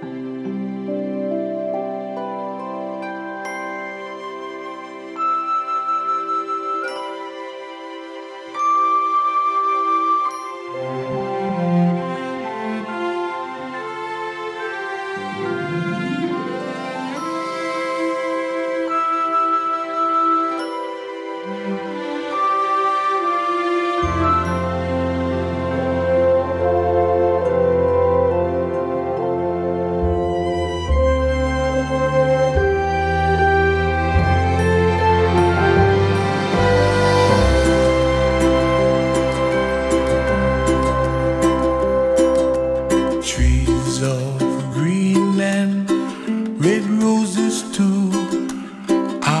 Trees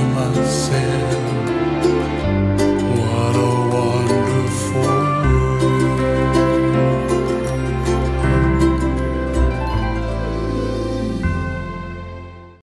costuma ser.